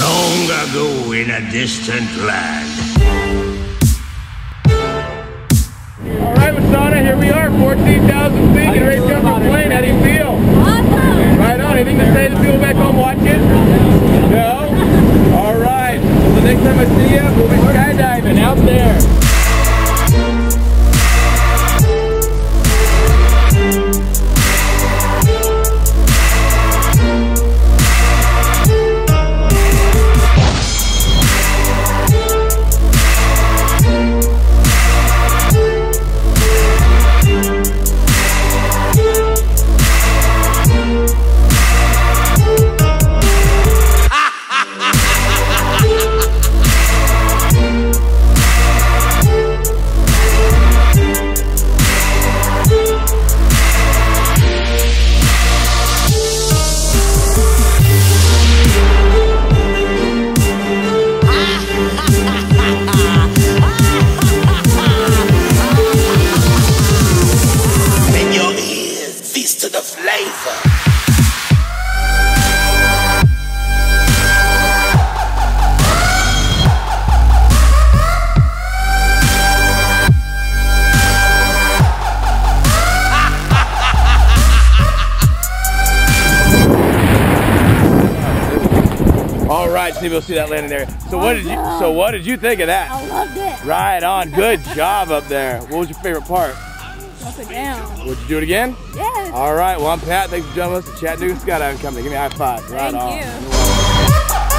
Long ago in a distant land. All right, Wassana, here we are, 14,000 feet, getting ready to jump a plane. How do you feel? Awesome! Right on. Anything to say to people back home watching? No? All right. Well, the next time I see you, we'll be skydiving out there. Ears feast to the flavor. All right, Steve, we'll see that landing area. So what did you? Oh, so what did you think of that? I loved it. Right on. Good job up there. What was your favorite part? Down. Would you do it again? Yes. All right. Well, I'm Pat. Thanks for joining us at Chattanooga Skydiving Company. Give me a high five. Right Thank on. you.